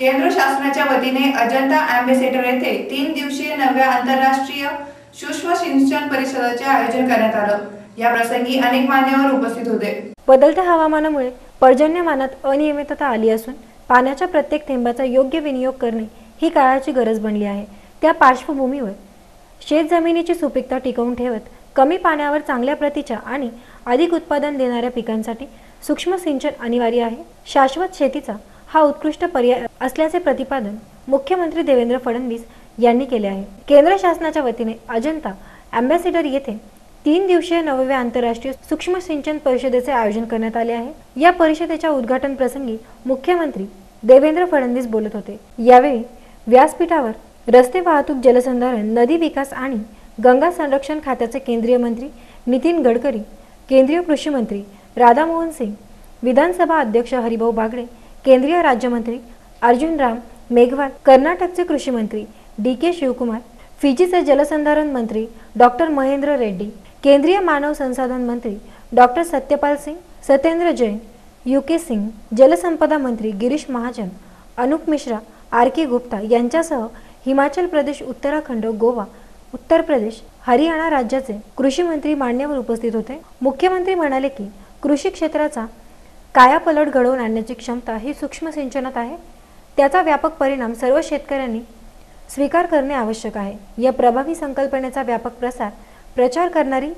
केंद्र शासनाच्या वतीने अजंता अँबेसेडर येथे तीन दिवसीय नव्या आंतरराष्ट्रीय सूक्ष्म सिंचन परिषदेचे आयोजन करण्यात आलं. या प्रसंगी अनेक मान्यवर उपस्थित होते. बदलत्या हवामानामुळे पर्जन्यमानात अनियमितता आली असून पाण्याच्या प्रत्येक थेंबाचा योग्य विनियोग करणे ही काळाची गरज बनली आहे. त्या पार्श्वभूमीवर शेत जमिनीची सुपीकता टिकवून ठेवत कमी पाण्यावर चांगल्या प्रतीच्या आणि अधिक उत्पादन देणाऱ्या पिकांसाठी सूक्ष्म सिंचन अनिवार्य आहे. शाश्वत शेतीचा हा उत्कृष्ट पर्याय असल्याचे प्रतिपादन मुख्यमंत्री देवेंद्र फडणवीस यांनी केले आहे. केंद्र शासनाच्या वतीने अजंता अँबॅसेडर येथे तीन दिवसीय नवव्या आंतरराष्ट्रीय सूक्ष्म सिंचन परिषदेचे आयोजन करण्यात आले आहे. या परिषदेच्या उद्घाटन प्रसंगी मुख्यमंत्री देवेंद्र फडणवीस बोलत होते. यावेळी व्यासपीठावर रस्ते वाहतूक जलसंधारण नदी विकास आणि गंगा संरक्षण खात्याचे केंद्रीय मंत्री नितीन गडकरी केंद्रीय कृषी मंत्री राधामोहन सिंग विधानसभा अध्यक्ष हरिभाऊ बागडे केंद्रीय राज्यमंत्री अर्जुन राम मेघवाल कर्नाटकचे कृषी मंत्री डी के शिवकुमार फिजीचे जलसंधारण मंत्री डॉक्टर महेंद्र रेड्डी केंद्रीय मानव संसाधन मंत्री doctor Satyapal Singh Satyendra Jain U K Singh जलसंपदा मंत्री गिरीश महाजन अनुप मिश्रा आर के गुप्ता यांच्यासह हिमाचल प्रदेश उत्तराखंड गोवा उत्तर प्रदेश हरियाणा राज्याचे कृषी मंत्री मान्यवर उपस्थित होते. मुख्यमंत्री म्हणाले की कृषी क्षेत्राचा कायापलट घडवून आणण्याची क्षमता ही सूक्ष्म सिंचनात आहे. त्याचा व्यापक परिणाम सर्व शेतकऱ्यांनी स्वीकार करणे आवश्यक आहे. या प्रभावी संकल्पनेचा व्यापक प्रसार प्रचार करणारी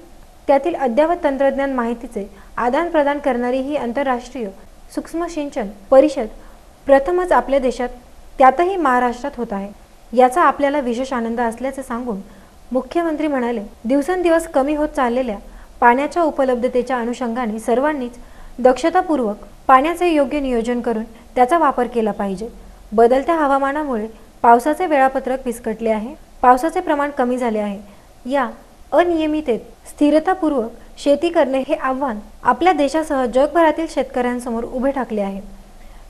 त्यातील अद्ययावत तंत्रज्ञान माहितीचे आदान प्रदान करणारी ही आंतरराष्ट्रीय सूक्ष्म सिंचन परिषद प्रथमच आपल्या देशात त्यातही महाराष्ट्रात होत आहे. याचा आपल्याला विशेष आनंद असल्याचे सांगून मुख्यमंत्री म्हणाले दिवसेंदिवस कमी होत चाललेल्या पाण्याच्या उपलब्धतेच्या अनुषंगाने सर्वांनीच दक्षतापूर्वक पाण्याचे योग्य नियोजन करून त्याचा वापर केला पाहिजे. बदलत्या हवामानामुळे पावसाचे वेळापत्रक विस्कटले आहे. पावसाचे प्रमाण कमी झाले आहे. या अनियमितेत स्थिरतापूर्वक शेती करणे हे आव्हान आपल्या देशासह जगभरातील शेतकऱ्यांसमोर उभे ठाकले आहे.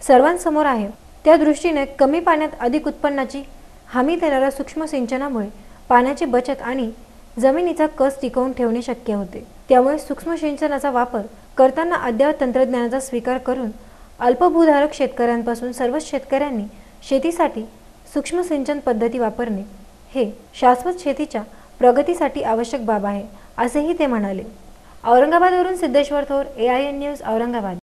सर्वांसमोर आहे. त्या दृष्टीने कमी पाण्यात अधिक उत्पन्नाची हमी देणाऱ्या सूक्ष्म सिंचनामुळे पाण्याची बचत आणि जमिनीचा कस टिकवून ठेवणे शक्य होते. त्यामुळे सूक्ष्म सिंचनाचा वापर करताना अद्ययावत तंत्रज्ञानाचा स्वीकार करून अल्पभूधारक शेतकऱ्यांपासून सर्वच शेतकऱ्यांनी शेतीसाठी सूक्ष्म सिंचन पद्धती वापरणे हे शाश्वत शेतीच्या प्रगतीसाठी आवश्यक बाब आहे असेही ते म्हणाले. औरंगाबादवरून Siddheshwar Thor A I N news Aurangabad.